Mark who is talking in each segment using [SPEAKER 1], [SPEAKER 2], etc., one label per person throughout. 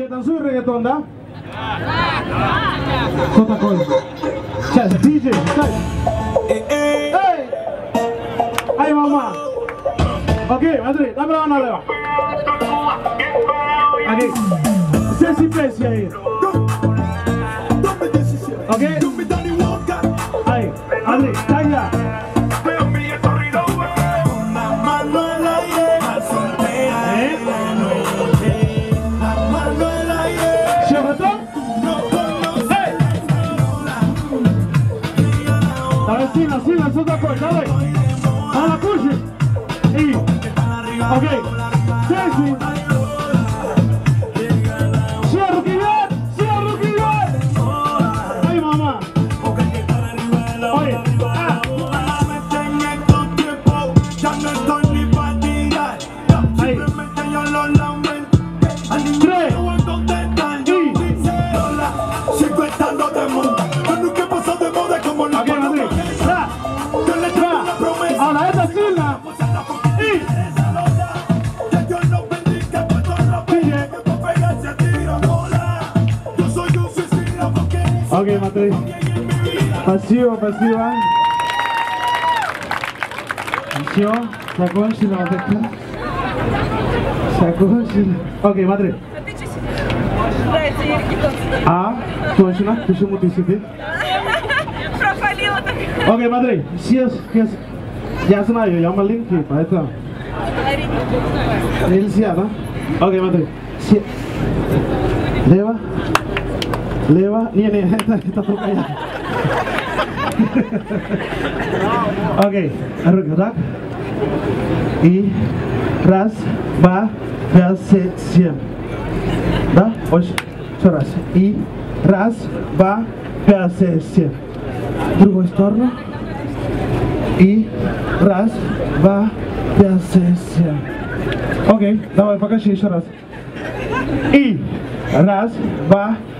[SPEAKER 1] Tinha dançou o reggaeton, tá? Outra coisa. Tchau, DJ, sai. Ei! Aí, mamá. Ok, Madrid, dá pra lá na leva. Ok. sí, eso acuerdo, dale. A la. Y, ok. Ceci. Ok, Madrid. Спасибо, спасибо. Все, закончили вот это. Закончили. Окей, смотри.
[SPEAKER 2] Нравится Еркитон.
[SPEAKER 1] А, точно, почему ты сидишь?
[SPEAKER 2] Пропалила так.
[SPEAKER 1] Окей, смотри, сейчас, сейчас, я знаю, я маленький, поэтому нельзя, да? Окей, смотри, Се- лево, Лево, не, не, это, это только я. Окей, руки так, и раз, два, пять, шесть, семь. Да? Очень. Еще раз. И раз, два, пять, шесть, семь. Другую сторону. И раз, два, пять, шесть, семь. Окей, давай покажи еще раз. И раз, два,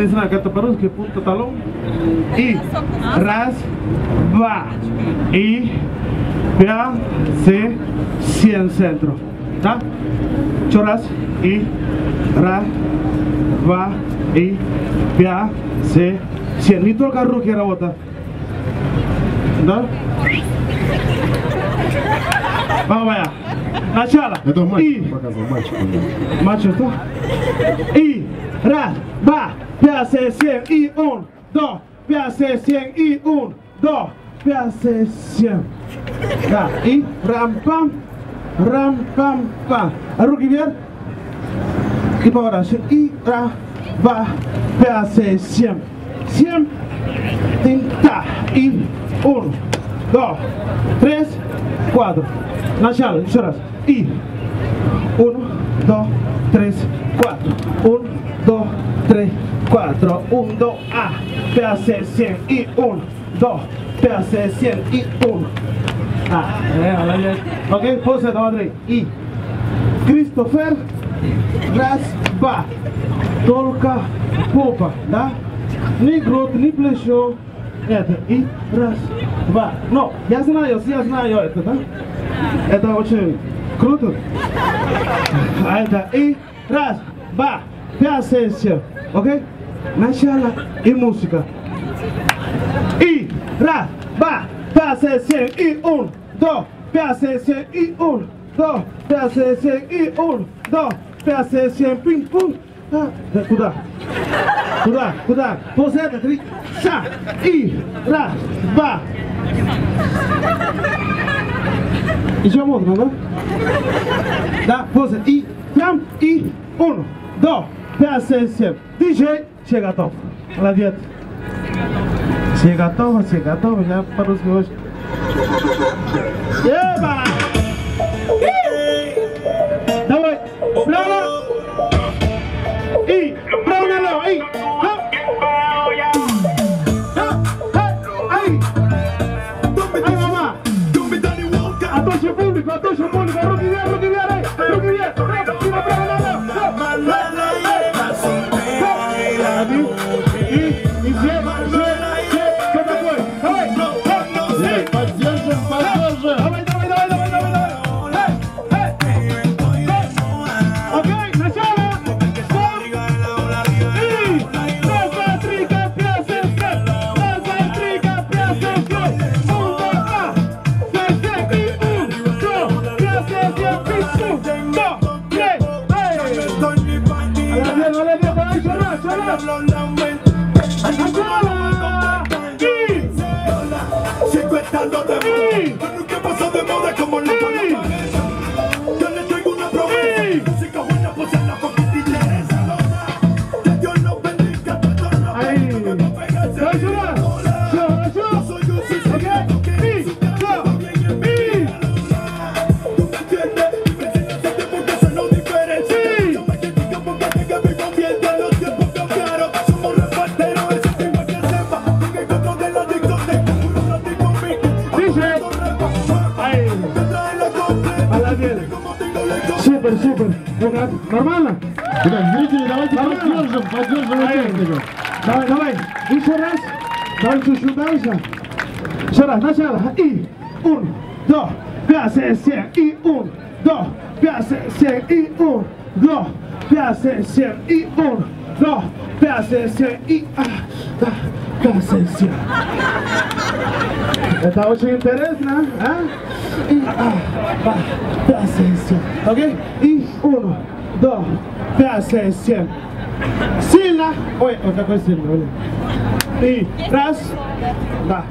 [SPEAKER 1] не знаю, как это по-русски, пункт талон. И раз, два, и пять, шесть, семь центров. Да? Еще раз. И раз, два, и пять, шесть, семь. Не только руки работают. Да? Давай. Начало.
[SPEAKER 3] Это
[SPEAKER 1] И
[SPEAKER 3] мальчик показывал, мальчик.
[SPEAKER 1] Мачо, что? И раз, два, hace 100 y 1, 2, hace 100 y 1, 2, hace 100. Y ram pam, ram pam pam. Arruki bien. Y para ahora, y ra, va, hace 100. 100, tinta, y 1, 2, 3, 4. Nachalo, lloras. Y 1, 2, 3, 4. 1, 2, 3, 4. Tres, cuatro. Un, dos, A. PAC 100 y un, dos. PAC 100 y un. Ah, eh. Ok, pose три. И Кристофер раз, два. Только попа, да? Ни грудь, ни плечо. Это и раз, два. Но я знаю, я знаю это, да? Это очень круто. А это и раз, два, пять, семь. Окей? Начало и музыка. И раз, два, пять, шесть, семь, и un, dos, пять, шесть, семь, и un, dos, пять, шесть, семь, и un, dos, пять, шесть, семь, пинг-пунг. А, да, куда? Куда? Куда? После этого три. Ша. И раз, два. Еще можно, да? Да, после. И прям, и uno, dos, пять, шесть, семь. Диджей, все готов. Молодец. Все готовы, все готовы. Я по-русски очень. Еба! 50 no te nunca pasó de moda como la Супер, супер. Ну как, нормально?
[SPEAKER 3] Итак, зрители, давайте
[SPEAKER 1] Нормально?
[SPEAKER 3] поддержим, поддержим участников.
[SPEAKER 1] Давай, давай. Еще раз. Давай чуть-чуть дальше. Еще раз, начало. И, dos, пять, шесть, семь. И, dos, пять, шесть, семь. И, dos, пять, шесть, семь. И, dos, пять, шесть, семь. И, а, да, шесть, семь. Это очень интересно, а? И, а, да, fe ascensión. ¿Ok? Y uno, dos, fe ascensión. Sila. Oye, otra cosa, ¿vale? Y ras. Da.